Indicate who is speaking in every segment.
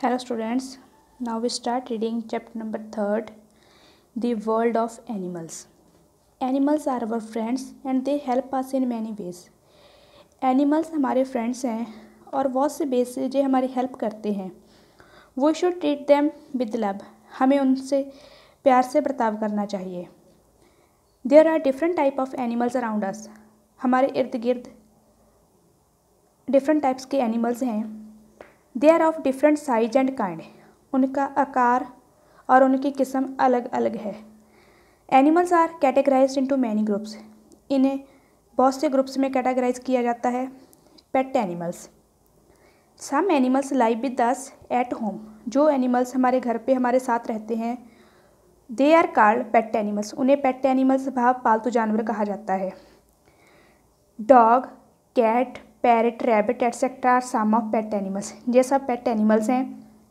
Speaker 1: Hello students now we start reading chapter number third the world of animals animals are our friends and they help us in many ways animals हमारे friends हैं और बहुत से base जो हमारी help करते हैं। We should treat them with love हमें उनसे प्यार से बर्ताव करना चाहिए। There are different type of animals around us हमारे इर्द गिर्द डिफरेंट टाइप्स के एनिमल्स हैं। They are of different size and kind उनका आकार और उनकी किस्म अलग अलग है। Animals are categorize to many groups इन्हें बहुत से ग्रुप्स में कैटेगराइज किया जाता है। Pet animals some animals live with us at home जो एनिमल्स हमारे घर पे हमारे साथ रहते हैं they are called pet animals उन्हें पेट एनिमल्स भाव पालतू जानवर कहा जाता है। Dog cat parrot rabbit etcetera are some of pet animals ये सब पेट एनिमल्स हैं।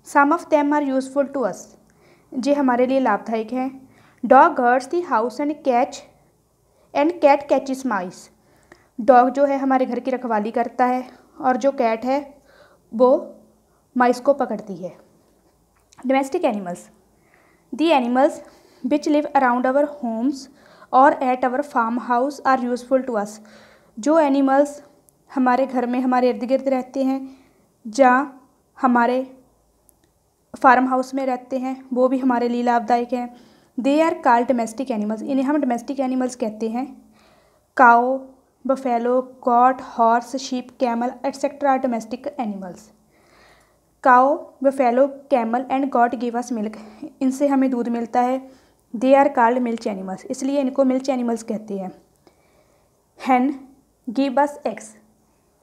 Speaker 1: Some of them are useful to us ये हमारे लिए लाभदायक हैं। Dog guards the house and catch and cat catches mice dog जो है हमारे घर की रखवाली करता है, और जो कैट है, वो माइस को पकड़ती है। Domestic animals the animals which live around our homes और at our farm house are useful to us जो एनिमल्स हमारे घर में हमारे इर्द गिर्द रहते हैं जहाँ हमारे फार्म हाउस में रहते हैं, वो भी हमारे लिए लाभदायक हैं। They are call domestic animals इन्हें हम डोमेस्टिक एनिमल्स कहते हैं। Cow buffalo goat horse sheep camel etcetera are domestic animals cow buffalo camel and goat give us milk इनसे हमें दूध मिलता है। They are called milch animals इसलिए इनको मिल्च एनिमल्स कहते हैं। हैन गिव अस एग्स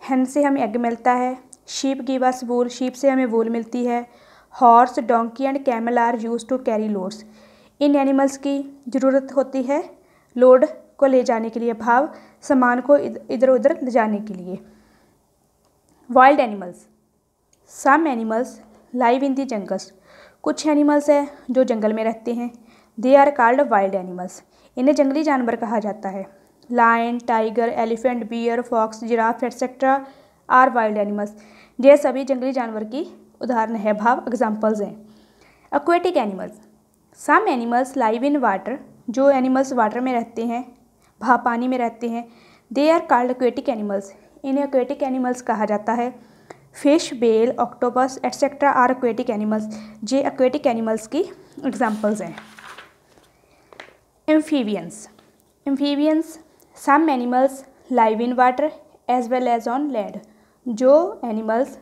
Speaker 1: हैन से हमें एग मिलता है sheep give us wool sheep से हमें वूल मिलती है। Horse donkey and camel are used to carry loads in animals की ज़रूरत होती है लोड को ले जाने के लिए, भाव सामान को इधर उधर ले जाने के लिए। Wild animals some animals live in the jungles कुछ एनिमल्स हैं जो जंगल में रहते हैं। They are called wild animals इन्हें जंगली जानवर कहा जाता है। Lion, tiger, elephant, bear, fox, giraffe, etcetera are wild animals. ये सभी जंगली जानवर की उदाहरण है। भाव एग्जाम्पल्स हैं। Aquatic animals some animals live in water जो एनिमल्स वाटर में रहते हैं, भाव पानी में रहते हैं they are called aquatic animals इन्हें एक्वेटिक एनिमल्स कहा जाता है। Fish whale octopus etcetera are aquatic animals ये एक्वेटिक एनिमल्स की एग्जाम्पल्स हैं। Amphibians amphibians some animals live in water as well as on land जो एनिमल्स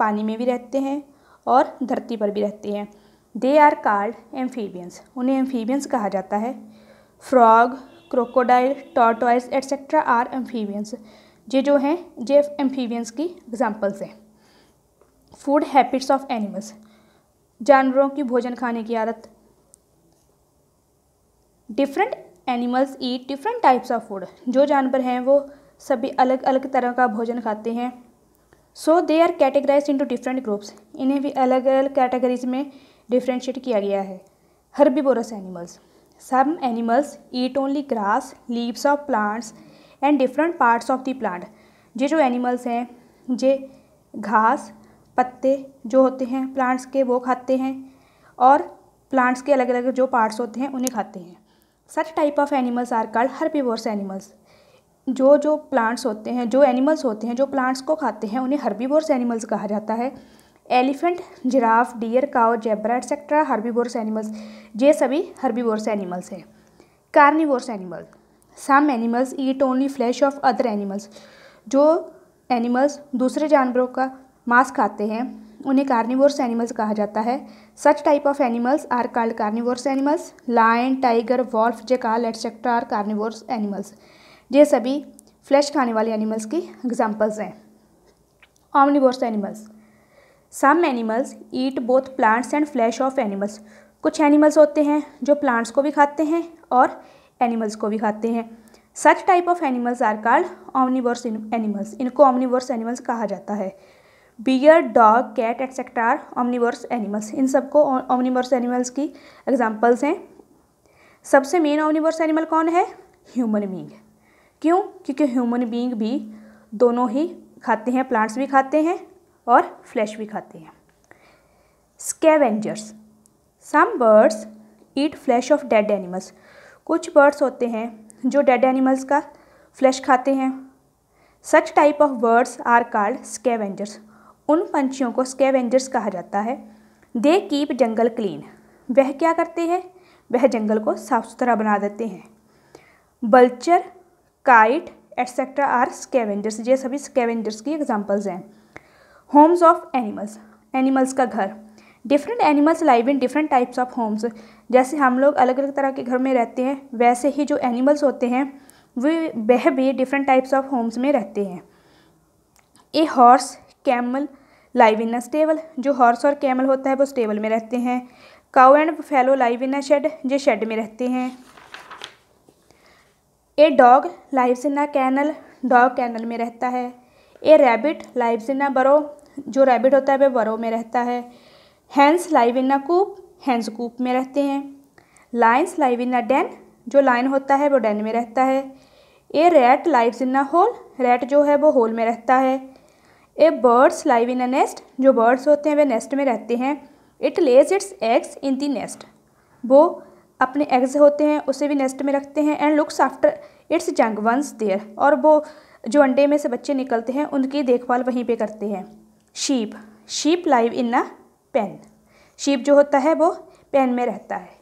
Speaker 1: पानी में भी रहते हैं और धरती पर भी रहते हैं। दे आर कार्ड एम्फीबियंस उन्हें एम्फीबियंस कहा जाता है। Frog crocodile tortoise etcetera are amphibians ये जो हैं, ये एम्फीबियंस की एग्जाम्पल्स हैं। फ़ूड हैबिट्स ऑफ़ एनिमल्स जानवरों की भोजन खाने की आदत। Different animals eat different types of food जो जानवर हैं, वो सभी अलग अलग तरह का भोजन खाते हैं। So they are categorize into different groups इन्हें भी अलग अलग कैटेगरीज में डिफ्रेंशिएट किया गया है। Herbivorous animals some animals eat only grass leaves of plants and different parts of the plant ये जो एनिमल्स हैं, ये घास, पत्ते जो होते हैं प्लांट्स के वो खाते हैं, और प्लांट्स के अलग अलग जो पार्ट्स होते हैं, उन्हें खाते हैं। Such type of animals are called herbivores animals जो जो प्लांट्स होते हैं, जो एनिमल्स होते हैं, जो प्लांट्स को खाते हैं, उन्हें हर्बीवोर्स एनिमल्स कहा जाता है। Elephant giraffe deer cow zebra etcetera herbivores animals ये सभी हर्बीवोर्स एनिमल्स हैं। Carnivores animal some animals eat only flesh of other animals जो एनिमल्स दूसरे जानवरों का मांस खाते हैं उन्हें कार्निवोर्स एनिमल्स कहा जाता है। Such type of animals are called carnivores animals lion tiger wolf jackal etcetera are carnivores animals ये सभी फ्लैश खाने वाले एनिमल्स की एग्जाम्पल्स हैं। Omnivores animals some animals eat both plants and flesh of animals कुछ एनिमल्स होते हैं जो प्लांट्स को भी खाते हैं और एनिमल्स को भी खाते हैं। Such type of animals are called omnivores animals इनको ऑमनिवर्स एनिमल्स कहा जाता है। Bear dog cat etcetera are omnivores animals इन सबको ऑमनिवर्स एनिमल्स की एग्जाम्पल्स हैं। सबसे मेन ऑमनिवर्स एनिमल कौन है? ह्यूमन बींग क्यों? क्योंकि ह्यूमन बींग भी दोनों ही खाते हैं प्लांट्स भी खाते हैं और फ्लैश भी खाते हैं। Scavengers some birds eat flesh of dead animals कुछ बर्ड्स होते हैं जो डेड एनिमल्स का फ्लैश खाते हैं। Such type of birds are called scavengers उन पंछियों को स्केवेंजर्स कहा जाता है। दे कीप जंगल क्लीन वह क्या करते हैं? वह जंगल को साफ़ सुथरा बना देते हैं। Vulture kite etcetera are scavengers ये सभी स्केवेंजर्स की एग्जांपल्स हैं। होम्स ऑफ़ एनिमल्स एनिमल्स का घर. Different animals live in different types of homes जैसे हम लोग अलग अलग तरह के घर में रहते हैं, वैसे ही जो एनिमल्स होते हैं, वे, वह भी डिफरेंट टाइप्स ऑफ़ होम्स में रहते हैं। A horse camel live in stable जो हॉर्स और कैमल होता है, वो स्टेबल में रहते हैं। Cow and fellow live in shed, जो शेड में रहते हैं। A dog lives in kennel, dog kennel में रहता है। ए रैबिट लाइव्स इन बरो, जो रैबिट होता है, वह बरो में रहता है। Hens live in coop, hens coop में रहते हैं। लाइन्स लाइव इन डेन, जो लाइन होता है, वो डेन में रहता है। A rat lives in hole, rat जो है, वो होल में रहता है। A birds live in a nest जो बर्ड्स होते हैं, वे नेस्ट में रहते हैं। It lays its eggs in the nest वो अपने एग्स होते हैं, उसे भी नेस्ट में रखते हैं and looks after its young ones there और वो जो अंडे में से बच्चे निकलते हैं, उनकी देखभाल वहीं पे करते हैं। Sheep sheep live in a pen sheep जो होता है, वो पेन में रहता है।